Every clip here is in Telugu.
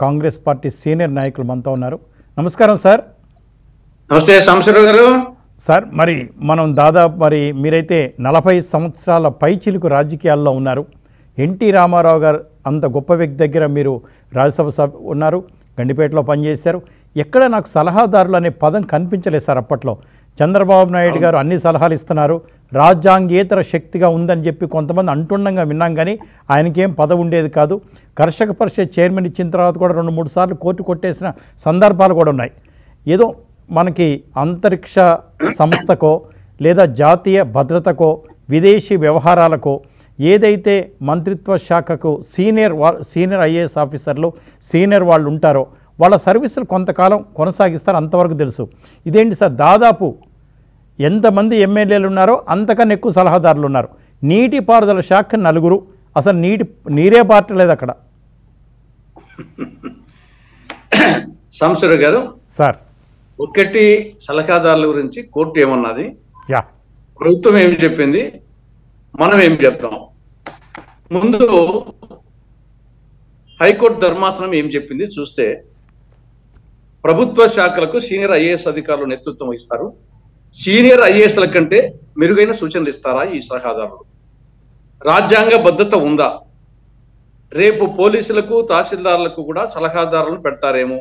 కాంగ్రెస్ పార్టీ సీనియర్ నాయకులు మనతో ఉన్నారు. నమస్కారం సార్. నమస్తే సాంబశివరావు గారు. సార్ మరి మనం దాదాపు మరి మీరైతే నలభై సంవత్సరాల పైచిలుకు రాజకీయాల్లో ఉన్నారు. ఎన్టీ రామారావు గారు అంత గొప్ప వ్యక్తి దగ్గర మీరు రాజ్యసభ సభ ఉన్నారు గండిపేటలో పనిచేశారు. ఎక్కడ నాకు సలహాదారులు అనే పదం కనిపించలేదు సార్ అప్పట్లో. చంద్రబాబు నాయుడు గారు అన్ని సలహాలు ఇస్తున్నారు. రాజ్యాంగేతర శక్తిగా ఉందని చెప్పి కొంతమంది అంటుండగా విన్నాం కానీ ఆయనకేం పదవి ఉండేది కాదు. కర్షక పరిషత్ చైర్మన్ ఇచ్చిన తర్వాత కూడా రెండు మూడు సార్లు కోర్టు కొట్టేసిన సందర్భాలు కూడా ఉన్నాయి. ఏదో మనకి అంతరిక్ష సంస్థకో లేదా జాతీయ భద్రతకో విదేశీ వ్యవహారాలకో ఏదైతే మంత్రిత్వ శాఖకు సీనియర్ వా సీనియర్ ఐఏఎస్ ఆఫీసర్లు సీనియర్ వాళ్ళు ఉంటారో వాళ్ళ సర్వీసులు కొంతకాలం కొనసాగిస్తారు అంతవరకు తెలుసు. ఇదేంటి సార్? దాదాపు ఎంతమంది ఎమ్మెల్యేలు ఉన్నారో అంతకన్నా ఎక్కువ సలహాదారులు ఉన్నారు. నీటిపారుదల శాఖ నలుగురు. అసలు నీటి నీరే పార్టీ లేదు అక్కడ. గారు సార్. ఒకటి సలహాదారుల గురించి కోర్టు ఏమన్నది? యా. ప్రభుత్వం ఏమి చెప్పింది? మనం ఏం చెప్తాం? ముందు హైకోర్టు ధర్మాసనం ఏం చెప్పింది? చూస్తే ప్రభుత్వ శాఖలకు సీనియర్ ఐఏఎస్ అధికారులు నేతృత్వం వహిస్తారు. సీనియర్ ఐఏఎస్ల కంటే మెరుగైన సూచనలు ఇస్తారా ఈ సలహాదారులు రాజ్యాంగ భద్రత ఉందా? రేపు పోలీసులకు తహసీల్దారులకు కూడా సలహాదారులు పెడతారేమో?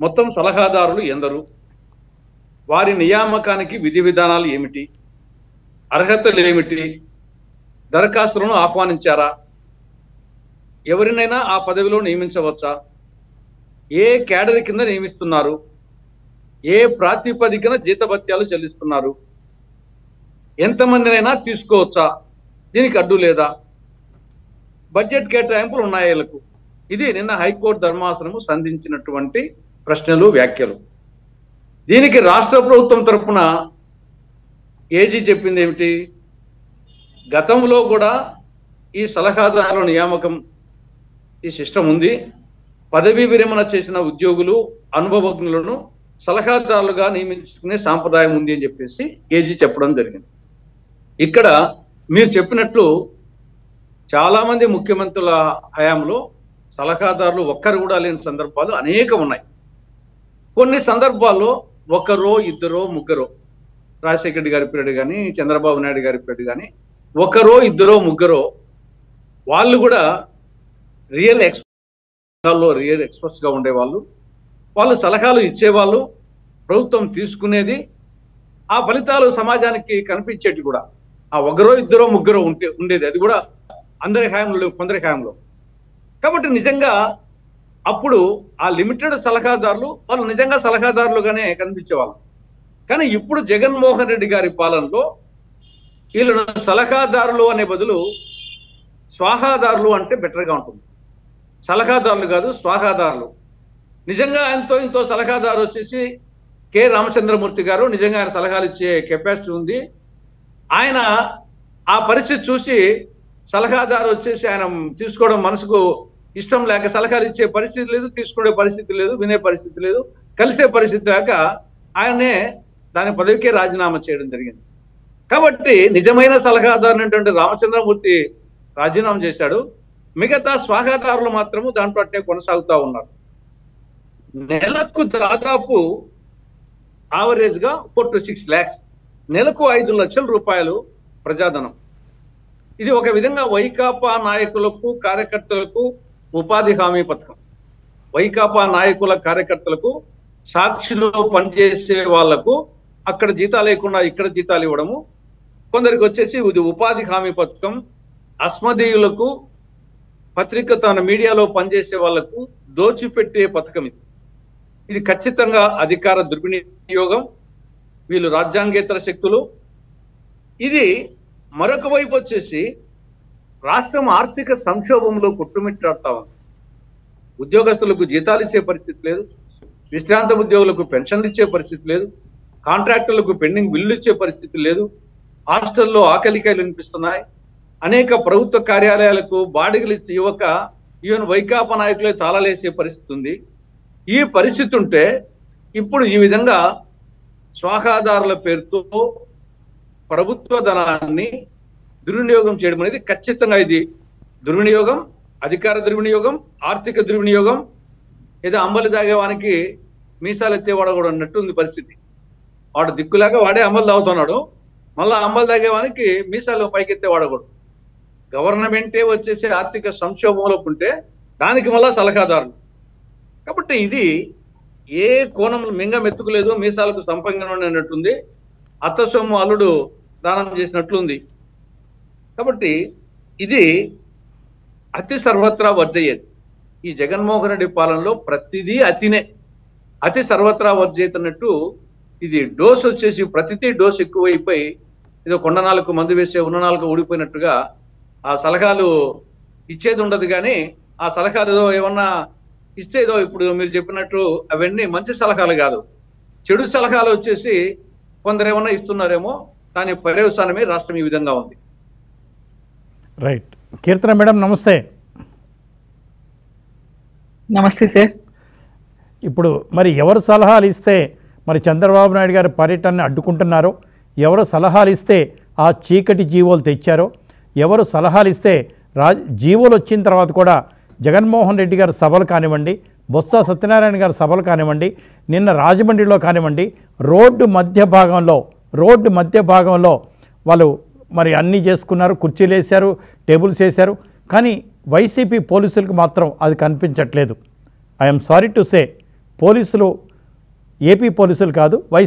మొత్తం సలహాదారులు ఎందరు? వారి నియామకానికి విధి విధానాలు ఏమిటి? అర్హతలు ఏమిటి? దరఖాస్తులను ఆహ్వానించారా? ఎవరినైనా ఆ పదవిలో నియమించవచ్చా? ఏ కేడర్ కింద నియమిస్తున్నారు? ఏ ప్రాతిపదికన జీతభత్యాలు చెల్లిస్తున్నారు? ఎంతమందినైనా తీసుకోవచ్చా? దీనికి అడ్డు లేదా? బడ్జెట్ కేటాయింపులు ఉన్నాయి వీళ్ళకు? ఇది నిన్న హైకోర్టు ధర్మాసనము సంధించినటువంటి ప్రశ్నలు వ్యాఖ్యలు. దీనికి రాష్ట్ర ప్రభుత్వం తరఫున ఏజీ చెప్పింది ఏమిటి? గతంలో కూడా ఈ సలహాదారుల నియామకం ఈ సిస్టమ్ ఉంది. పదవీ విరమణ చేసిన ఉద్యోగులు అనుభవజ్ఞులను సలహాదారులుగా నియమించుకునే సాంప్రదాయం ఉంది అని చెప్పేసి ఏజీ చెప్పడం జరిగింది. ఇక్కడ మీరు చెప్పినట్లు చాలామంది ముఖ్యమంత్రుల హయాంలో సలహాదారులు ఒక్కరు కూడా లేని సందర్భాలు అనేకం ఉన్నాయి. కొన్ని సందర్భాల్లో ఒకరో ఇద్దరో ముగ్గురో రాజశేఖర రెడ్డి గారి పీరియడ్ కానీ చంద్రబాబు నాయుడు గారి పీరియడ్ కానీ ఒకరో ఇద్దరో ముగ్గురో వాళ్ళు కూడా రియల్ ఎక్స్పర్ట్స్లో రియల్ ఎక్స్పర్ట్స్గా ఉండేవాళ్ళు. వాళ్ళు సలహాలు ఇచ్చేవాళ్ళు ప్రభుత్వం తీసుకునేది ఆ ఫలితాలు సమాజానికి కనిపించేటి కూడా. ఆ ఒకరో ఇద్దరో ముగ్గురో ఉంటే ఉండేది. అది కూడా అందరి హయాంలో లేవు, కొందరి హయాంలో. కాబట్టి నిజంగా అప్పుడు ఆ లిమిటెడ్ సలహాదారులు వాళ్ళు నిజంగా సలహాదారులుగానే కనిపించేవాళ్ళు. కానీ ఇప్పుడు జగన్మోహన్ రెడ్డి గారి పాలనలో వీళ్ళను సలహాదారులు అనే బదులు స్వాహాదారులు అంటే బెటర్గా ఉంటుంది. సలహాదారులు కాదు స్వాహాదారులు. నిజంగా ఆయనతో ఇంతో సలహాదారు వచ్చేసి కె. రామచంద్రమూర్తి గారు. నిజంగా ఆయన సలహాలు ఇచ్చే కెపాసిటీ ఉంది. ఆయన ఆ పరిస్థితి చూసి సలహాదారు వచ్చేసి ఆయన తీసుకోవడం మనసుకు ఇష్టం లేక సలహాలు ఇచ్చే పరిస్థితి లేదు తీసుకునే పరిస్థితి లేదు వినే పరిస్థితి లేదు. కలిసే పరిస్థితి లేక ఆయనే దాని పదవికే రాజీనామా చేయడం జరిగింది. కాబట్టి నిజమైన సలహాదారు అయినటువంటి రామచంద్రమూర్తి రాజీనామా చేశాడు. మిగతా స్వాగతారులు మాత్రము దాంట్లో అట్టే కొనసాగుతా ఉన్నారు. నెలకు దాదాపు ఆవరేజ్గా ఫోర్ టు సిక్స్ ల్యాక్స్ నెలకు ఐదు లక్షల రూపాయలు ప్రజాధనం. ఇది ఒక విధంగా వైకాపా నాయకులకు కార్యకర్తలకు ఉపాధి హామీ పథకం. వైకాపా నాయకుల కార్యకర్తలకు సాక్షిలో పనిచేసే వాళ్ళకు అక్కడ జీతాలు లేకుండా ఇక్కడ జీతాలు ఇవ్వడము. కొందరికి వచ్చేసి ఇది ఉపాధి హామీ పథకం. అస్మదీయులకు పత్రిక తన మీడియాలో పనిచేసే వాళ్ళకు దోచిపెట్టే పథకం ఇది. ఇది ఖచ్చితంగా అధికార దుర్వినియోగం. వీళ్ళు రాజ్యాంగేతర శక్తులు. ఇది మరొక వైపు వచ్చేసి రాష్ట్రం ఆర్థిక సంక్షోభంలో కుట్టుమిట్టాడుతా ఉంది. ఉద్యోగస్తులకు జీతాలు ఇచ్చే పరిస్థితి లేదు. విశ్రాంత ఉద్యోగులకు పెన్షన్లు ఇచ్చే పరిస్థితి లేదు. కాంట్రాక్టర్లకు పెండింగ్ బిల్లు ఇచ్చే పరిస్థితి లేదు. హాస్టల్లో ఆకలికాయలు వినిపిస్తున్నాయి. అనేక ప్రభుత్వ కార్యాలయాలకు బాడిగలు ఇచ్చే యువక ఈవెన్ వైకాపా నాయకులే తాళాలేసే పరిస్థితి ఉంది. ఈ పరిస్థితి ఉంటే ఇప్పుడు ఈ విధంగా స్వాహాదారుల పేరుతో ప్రభుత్వ ధనాన్ని దుర్వినియోగం చేయడం అనేది ఖచ్చితంగా ఇది దుర్వినియోగం అధికార దుర్వినియోగం ఆర్థిక దుర్వినియోగం ఏదో అంబలి తాగేవానికి మీసాలు ఎత్తేవాడు కూడా అన్నట్టు ఉంది పరిస్థితి. వాడు దిక్కులాగా వాడే అమలు తాగుతున్నాడు మళ్ళా అమలు తాగేవానికి మీసాలు పైకెత్తేవాడు కూడా. గవర్నమెంటే వచ్చేసి ఆర్థిక సంక్షోభంలో ఉంటే దానికి మళ్ళా సలహాదారులు. కాబట్టి ఇది ఏ కోణంలో మింగ మెత్తుకులేదు మీసాలకు సంపంగా అన్నట్టుంది. అత్త అల్లుడు దానం చేసినట్లుంది. కాబట్టి ఇది అతి సర్వత్రా వర్జయ్యేది ఈ జగన్మోహన్ రెడ్డి పాలనలో ప్రతిదీ అతినే. అతి సర్వత్రా వర్జయ్యతున్నట్టు ఇది డోస్ వచ్చేసి ప్రతిదీ డోస్ ఎక్కువైపోయి ఏదో కొండ నాలుగు మందు వేసే ఉన్న నాలుగు ఊడిపోయినట్టుగా ఆ సలహాలు ఇచ్చేది ఉండదు కానీ ఆ సలహాలు ఏదో ఏమన్నా ఇస్తే ఏదో ఇప్పుడు మీరు చెప్పినట్టు అవన్నీ మంచి సలహాలు కాదు. చెడు సలహాలు వచ్చేసి కొందరు ఏమన్నా ఇస్తున్నారేమో కానీ పర్యవసానమే రాష్ట్రం ఈ విధంగా ఉంది. రైట్. కీర్తన మేడం నమస్తే. నమస్తే సార్. ఇప్పుడు మరి ఎవరు సలహాలు ఇస్తే మరి చంద్రబాబు నాయుడు గారి పర్యటనని అడ్డుకుంటున్నారో ఎవరు సలహాలు ఇస్తే ఆ చీకటి జీవోలు తెచ్చారో ఎవరు సలహాలు ఇస్తే రా జీవోలు వచ్చిన తర్వాత కూడా జగన్మోహన్ రెడ్డి గారి సభలు కానివ్వండి బొత్స సత్యనారాయణ గారి సభలు కానివ్వండి నిన్న రాజమండ్రిలో కానివ్వండి రోడ్డు మధ్య భాగంలో రోడ్డు మధ్య భాగంలో వాళ్ళు మరి అన్నీ చేసుకున్నారు కుర్చీలు వేశారు టేబుల్స్ వేశారు. కానీ వైసీపీ పోలీసులకు మాత్రం అది కనిపించట్లేదు. ఐఎమ్ సారీ టు సే పోలీసులు ఏపీ పోలీసులు కాదు వై